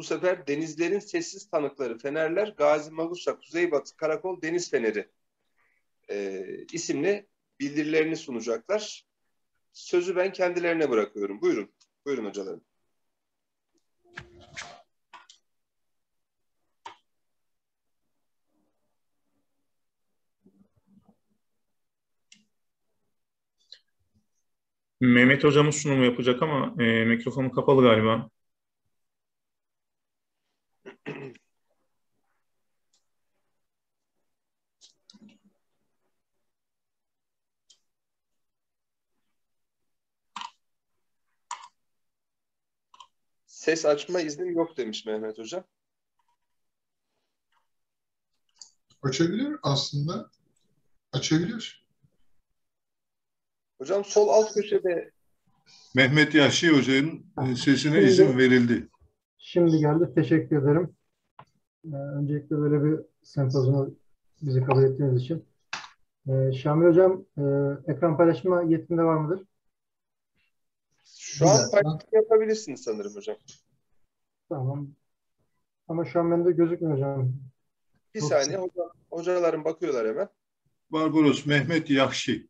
Bu sefer denizlerin sessiz tanıkları Fenerler Gazi Magusa Kuzeybatı Karakol Deniz Feneri e, isimli bildirilerini sunacaklar. Sözü ben kendilerine bırakıyorum. Buyurun. Buyurun hocalarım. Mehmet hocamız sunumu yapacak ama e, mikrofonu kapalı galiba. Ses açma iznim yok demiş Mehmet Hoca. Açabilir aslında. Açabilir. Hocam sol alt köşede Mehmet Yahşi Hoca'nın e, sesine izin verildi. Şimdi geldi. Teşekkür ederim. Ee, öncelikle böyle bir sempozyuma bizi kabul ettiğiniz için. Ee, Şamil Hocam, e, ekran paylaşma yetkinde var mıdır? şu an paylaşım yapabilirsiniz sanırım hocam. Tamam. Ama şu an bende gözükmüyor hocam. Bir Çok saniye hocam, hocalarım bakıyorlar hemen. Barbaros Mehmet Yahşi.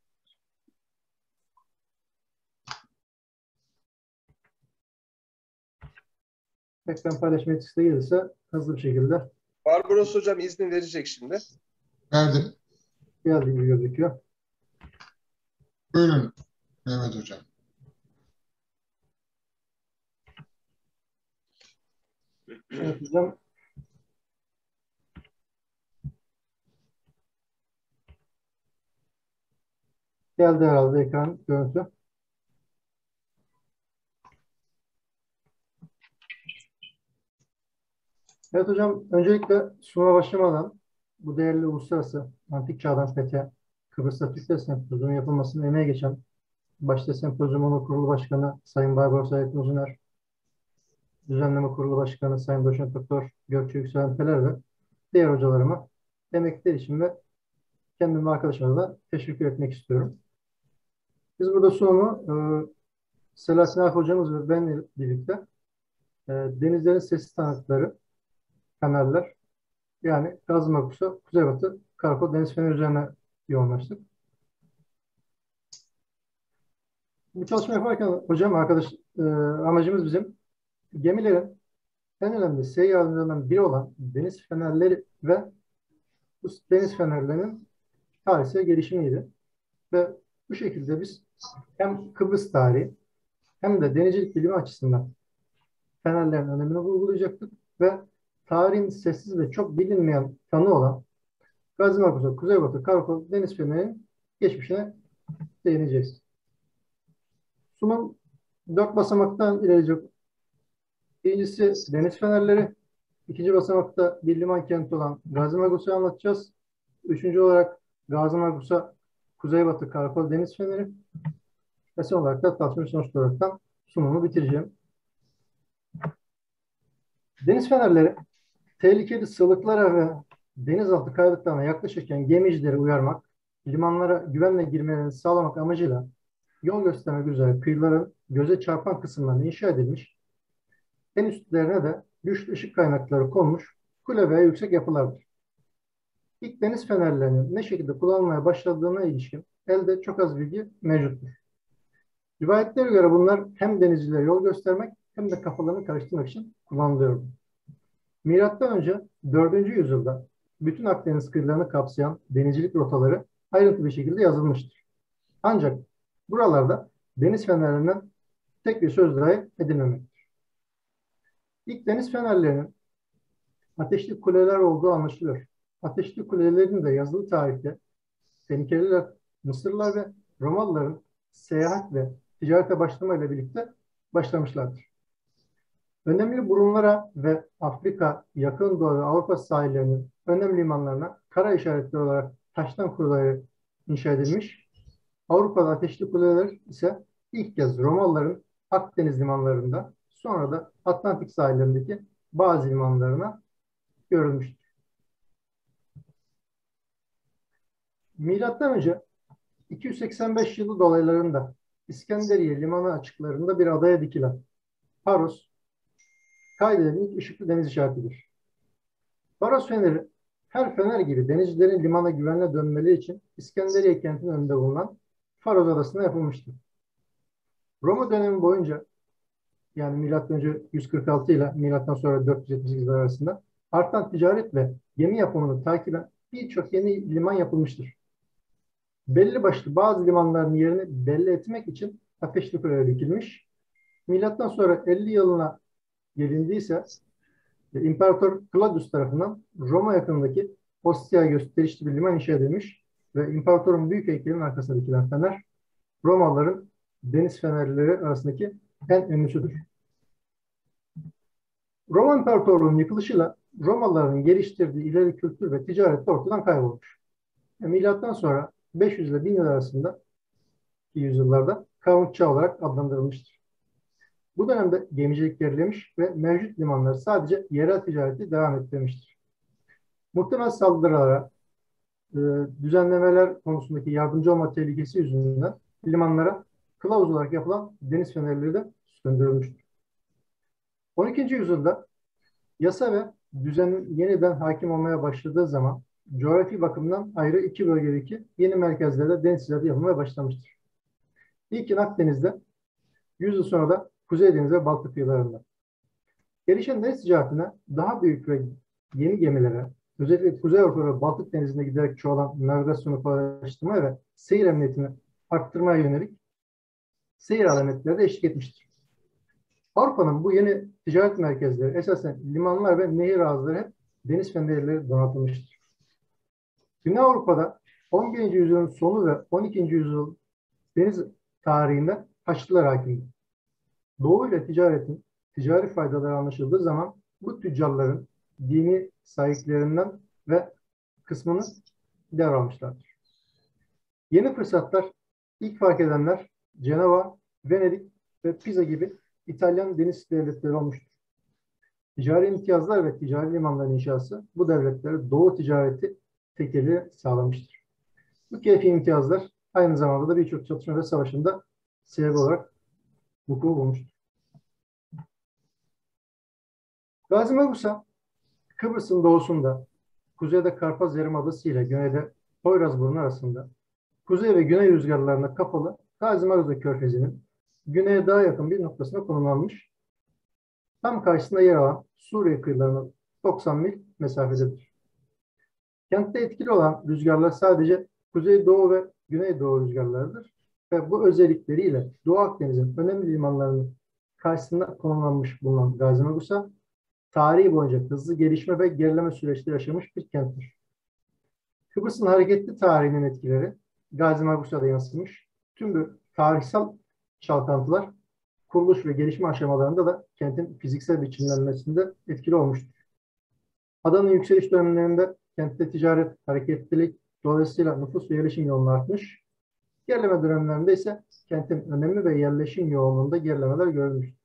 Ekran paylaşma gelirse hızlı bir şekilde Barbaros hocam izni verecek şimdi. Verdim. geldiği gibi gözüküyor. Buyurun Mehmet Hocam. Evet hocam. Geldi herhalde ekran görüntü. Evet hocam, öncelikle sunuma başlamadan bu değerli uluslararası antik çağdan fethe Kıbrıs'ta Türkler Sempozyumu yapılmasına emeği geçen başta sempozyumun kurulu başkanı Sayın Barbaros Ayettin Uzuner, düzenleme kurulu başkanı Sayın Doçent Doktor Gökçe Yükselen Teler ve diğer hocalarıma emekleri için ve kendim ve arkadaşlarıma da teşekkür etmek istiyorum. Biz burada sunumu e, Selahattin hocamız ve ben birlikte e, denizlerin sessiz tanıkları, fenerler, yani Gaz Makusa, Kuzeybatı, Karpo, Deniz Feneri üzerine yoğunlaştık. Bu çalışma yaparken hocam arkadaş e, amacımız bizim gemilerin en önemli seyyarlarından biri olan deniz fenerleri ve bu deniz fenerlerinin tarihsel gelişimiydi. Ve bu şekilde biz hem Kıbrıs tarihi hem de denizcilik bilimi açısından fenerlerin önemini vurgulayacaktık ve tarihin sessiz ve çok bilinmeyen kanı olan Gazi Kuzeybatı, Karakol, Deniz Feneri'nin geçmişine değineceğiz. Sunum dört basamaktan ilerleyecek. Birincisi deniz fenerleri. İkinci basamakta bir liman kenti olan Gazi anlatacağız. Üçüncü olarak Gazi Kuzeybatı, Karakol, Deniz Feneri. Ve son olarak da tasvir sonuç olarak sunumu bitireceğim. Deniz fenerleri tehlikeli sığlıklara ve denizaltı kayalıklarına yaklaşırken gemicileri uyarmak, limanlara güvenle girmelerini sağlamak amacıyla yol göstermek üzere kıyıların göze çarpan kısımlarına inşa edilmiş, en üstlerine de güçlü ışık kaynakları konmuş kule veya yüksek yapılardır. İlk deniz fenerlerinin ne şekilde kullanılmaya başladığına ilişkin elde çok az bilgi mevcuttur. Rivayetlere göre bunlar hem denizcilere yol göstermek hem de kafalarını karıştırmak için kullanılıyordu. Milattan önce 4. yüzyılda bütün Akdeniz kıyılarını kapsayan denizcilik rotaları ayrıntılı bir şekilde yazılmıştır. Ancak buralarda deniz fenerlerinden tek bir söz dahi edilmemektedir. İlk deniz fenerlerinin ateşli kuleler olduğu anlaşılıyor. Ateşli kulelerin de yazılı tarihte Fenikeliler, Mısırlılar ve Romalıların seyahat ve ticarete başlamayla birlikte başlamışlardır. Önemli burunlara ve Afrika, Yakın Doğu ve Avrupa sahillerinin önemli limanlarına kara işaretleri olarak taştan kuleleri inşa edilmiş. Avrupa'da ateşli kuleler ise ilk kez Romalıların Akdeniz limanlarında sonra da Atlantik sahillerindeki bazı limanlarına görülmüştür. Milattan önce 285 yılı dolaylarında İskenderiye limanı açıklarında bir adaya dikilen Paros, kaydedilen ilk ışıklı deniz işaretidir. Faros feneri her fener gibi denizcilerin limana güvenle dönmeleri için İskenderiye kentinin önünde bulunan Faros Adası'na yapılmıştır. Roma dönemi boyunca yani milattan 146 ile milattan sonra 478 arasında artan ticaret ve gemi yapımını takiben birçok yeni liman yapılmıştır. Belli başlı bazı limanların yerini belli etmek için ateşli kuleye dikilmiş. Milattan sonra 50 yılına gelindiyse İmparator Claudius tarafından Roma yakınındaki Ostia gösterişli bir liman inşa edilmiş ve imparatorun büyük heykelinin arkasında dikilen fener Romalıların deniz fenerleri arasındaki en ünlüsüdür. Roma İmparatorluğu'nun yıkılışıyla Romalıların geliştirdiği ileri kültür ve ticaret de ortadan kaybolmuş. E, milattan sonra 500 ile 1000 yıl arasında yüzyıllarda Kavun Çağı olarak adlandırılmıştır. Bu dönemde gemicilik gerilemiş ve mevcut limanlar sadece yerel ticareti devam ettirmiştir. Muhtemel saldırılara, e, düzenlemeler konusundaki yardımcı olma tehlikesi yüzünden limanlara kılavuz olarak yapılan deniz fenerleri de söndürülmüştür. 12. yüzyılda yasa ve düzen yeniden hakim olmaya başladığı zaman coğrafi bakımdan ayrı iki bölgedeki yeni merkezlerde deniz ticareti yapılmaya başlamıştır. İlkin Akdeniz'de, 100 yıl sonra da Kuzey Deniz ve Baltık kıyılarında. Gelişen deniz ticaretine daha büyük ve yeni gemilere, özellikle Kuzey Avrupa ve Baltık Denizi'nde giderek çoğalan navigasyonu kolaylaştırmaya ve seyir emniyetini arttırmaya yönelik seyir alametleri de eşlik etmiştir. Avrupa'nın bu yeni ticaret merkezleri esasen limanlar ve nehir ağızları hep deniz fenerleri donatılmıştır. Güney Avrupa'da 11. yüzyılın sonu ve 12. yüzyıl deniz tarihinde Haçlılar hakimdi. Doğu ile ticaretin ticari faydaları anlaşıldığı zaman bu tüccarların dini sahiplerinden ve kısmını devralmışlardır. Yeni fırsatlar ilk fark edenler Cenova, Venedik ve Pisa gibi İtalyan deniz devletleri olmuştur. Ticari imtiyazlar ve ticari limanların inşası bu devletlere doğu ticareti tekeli sağlamıştır. Bu keyfi imtiyazlar aynı zamanda da birçok çatışma ve savaşında sebep olarak vuku bulmuştur. Gazi Magusa, Kıbrıs'ın doğusunda, kuzeyde Karpaz Yarımadası ile güneyde Poyrazburnu arasında, kuzey ve güney rüzgarlarına kapalı Gazi Magusa Körfezi'nin güneye daha yakın bir noktasına konumlanmış. Tam karşısında yer alan Suriye kıyılarına 90 mil mesafededir. Kentte etkili olan rüzgarlar sadece kuzey-doğu ve güney-doğu rüzgarlarıdır ve bu özellikleriyle Doğu Akdeniz'in önemli limanlarının karşısında konumlanmış bulunan Gazi Magusa, tarihi boyunca hızlı gelişme ve gerileme süreçleri yaşamış bir kenttir. Kıbrıs'ın hareketli tarihinin etkileri Gazi Magusa'da yansımış. Tüm bu tarihsel çalkantılar kuruluş ve gelişme aşamalarında da kentin fiziksel biçimlenmesinde etkili olmuştur. Adanın yükseliş dönemlerinde kentte ticaret, hareketlilik, dolayısıyla nüfus ve yerleşim yoğunluğu artmış. Gerileme dönemlerinde ise kentin önemli ve yerleşim yoğunluğunda gerilemeler görülmüştür.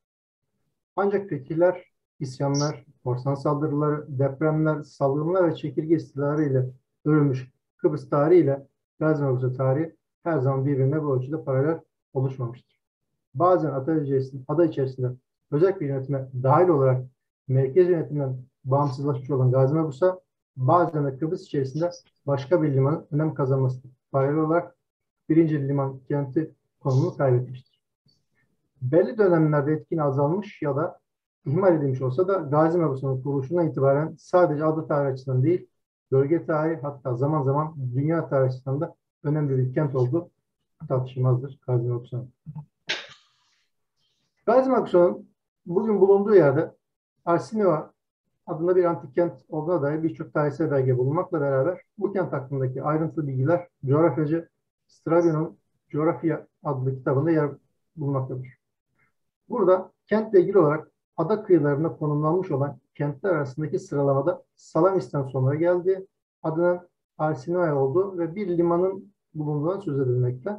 Ancak fetihler, isyanlar, korsan saldırıları, depremler, salgınlar ve çekirge istilaları ile örülmüş Kıbrıs tarihi ile Gaziantep tarihi her zaman birbirine bu ölçüde paralel oluşmamıştır. Bazen ada içerisinde, özel bir yönetime dahil olarak merkez yönetiminden bağımsızlaşmış olan Gazi Bursa bazen de Kıbrıs içerisinde başka bir limanın önem kazanması paralel olarak birinci liman kenti konumunu kaybetmiştir. Belli dönemlerde etkin azalmış ya da ihmal edilmiş olsa da Gazi Bursu'nun kuruluşundan itibaren sadece adı tarih açısından değil, bölge tarihi hatta zaman zaman dünya tarihi açısından da önemli bir kent oldu tartışılmazdır Gazi Maksu'nun. Gazi Maksu'nun bugün bulunduğu yerde Arsiniva adında bir antik kent olduğuna dair birçok tarihsel belge bulunmakla beraber bu kent hakkındaki ayrıntılı bilgiler coğrafyacı Strabo'nun Coğrafya adlı kitabında yer bulunmaktadır. Burada kentle ilgili olarak ada kıyılarına konumlanmış olan kentler arasındaki sıralamada Salamis'ten sonra geldi. Adının Arsinoe olduğu ve bir limanın bulunduğundan söz edilmekte.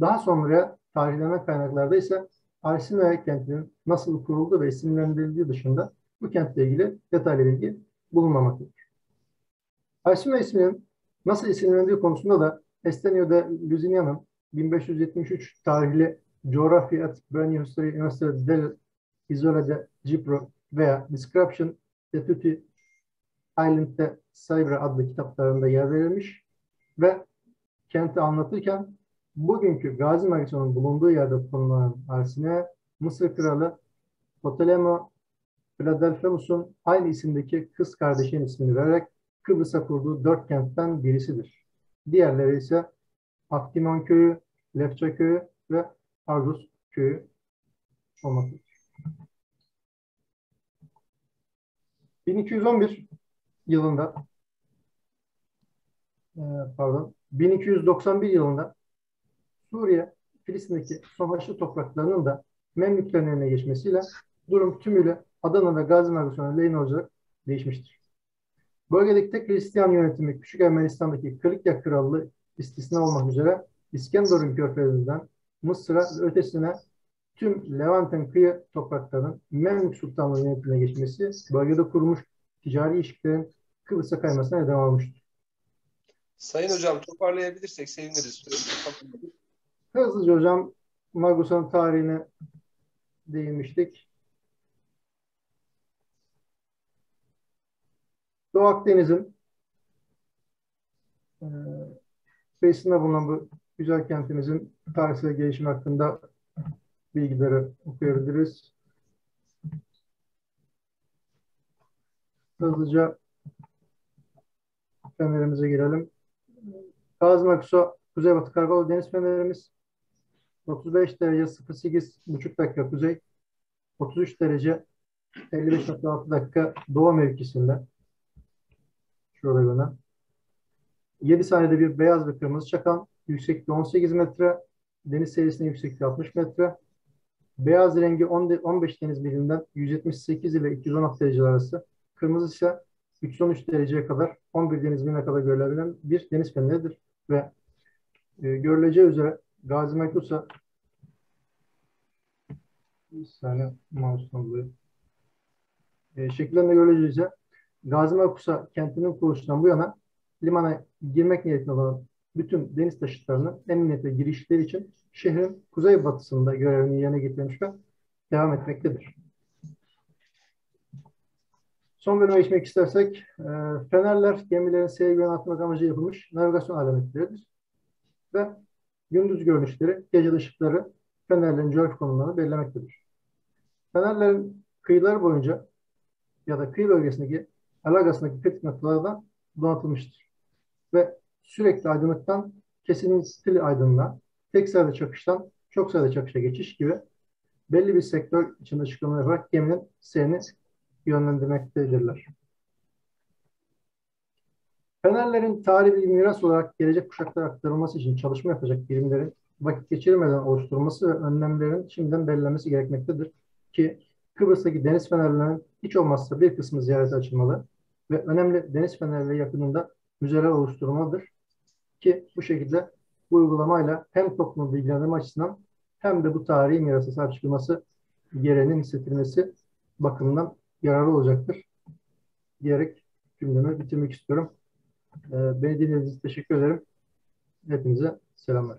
Daha sonra tarihlenen kaynaklarda ise Arsinoe kentinin nasıl kurulduğu ve isimlendirildiği dışında bu kentle ilgili detaylı bilgi bulunmamaktadır. Arsinoe isminin nasıl isimlendiği konusunda da Estenio de Lusignan'ın 1573 tarihli Coğrafya at Brani History University del Isola de Cipro veya Description Deputy Island'de Cyber adlı kitaplarında yer verilmiş ve kenti anlatırken bugünkü Gazi Magazin'in bulunduğu yerde bulunan arsine Mısır Kralı Ptolemy Philadelphia'nın aynı isimdeki kız kardeşinin ismini vererek Kıbrıs'a kurduğu dört kentten birisidir. Diğerleri ise Aktimon Köyü, Lefça Köyü ve Arzus Köyü olmaktadır. 1211 yılında e, pardon 1291 yılında Suriye Filistin'deki son haçlı topraklarının da Memlüklerin geçmesiyle durum tümüyle Adana ve Gazi Navigasyonu lehine olarak değişmiştir. Bölgedeki tek Hristiyan yönetimi Küçük Ermenistan'daki Kırıkya Krallığı istisna olmak üzere İskenderun Körfezi'nden Mısır'a ve ötesine tüm Levant'ın kıyı topraklarının Memlük Sultanlığı yönetimine geçmesi bölgede kurmuş ticari ilişkilerin Kıbrıs'a kaymasına neden olmuştur. Sayın hocam toparlayabilirsek seviniriz. Hızlıca hocam Magusa'nın tarihine değinmiştik. Doğu Akdeniz'in e, bulunan bu güzel kentimizin tarihsel gelişimi hakkında bilgileri okuyabiliriz. Hızlıca fenerimize girelim. Gazi Kuzeybatı Kargalı Deniz Fenerimiz 35 derece 08 buçuk dakika kuzey 33 derece 55.6 dakika doğu mevkisinde şurada göre 7 saniyede bir beyaz ve kırmızı çakan yüksekliği 18 metre deniz seviyesinin yüksekliği 60 metre. Beyaz rengi 10 de, 15 deniz milinden 178 ile 216 derece arası. Kırmızı ise 313 dereceye kadar 11 deniz miline kadar görülebilen bir deniz feneridir ve e, görüleceği üzere Gazi Mekusa bir saniye mouse'dan dolayı. E, şekillerinde görüleceği Gazi Mekusa kentinin kuruluşundan bu yana limana girmek niyetinde olan bütün deniz taşıtlarının emniyete girişleri için şehrin kuzeybatısında görevini yerine getirmiş ve devam etmektedir. Son bölüme geçmek istersek, e, fenerler gemilerin seyir yönetmek amacı yapılmış navigasyon alametleridir. Ve gündüz görünüşleri, gece ışıkları fenerlerin coğrafi konumlarını belirlemektedir. Fenerlerin kıyılar boyunca ya da kıyı bölgesindeki alagasındaki kritik noktalardan donatılmıştır. Ve sürekli aydınlıktan kesintili aydınlığa, tek sayıda çakıştan çok sayıda çakışa geçiş gibi belli bir sektör içinde çıkımı yaparak geminin seyrini yönlendirmektedirler. Fenerlerin tarihi bir miras olarak gelecek kuşaklara aktarılması için çalışma yapacak birimlerin vakit geçirmeden oluşturulması ve önlemlerin şimdiden belirlenmesi gerekmektedir ki Kıbrıs'taki deniz fenerlerinin hiç olmazsa bir kısmı ziyarete açılmalı ve önemli deniz fenerleri yakınında müzeler oluşturulmalıdır ki bu şekilde bu uygulamayla hem toplumu bilgilendirme açısından hem de bu tarihi mirasa sahip çıkılması gereğinin hissettirmesi bakımından yararlı olacaktır diyerek cümlemi bitirmek istiyorum. Beni dinlediğiniz için teşekkür ederim. Hepinize selamlar.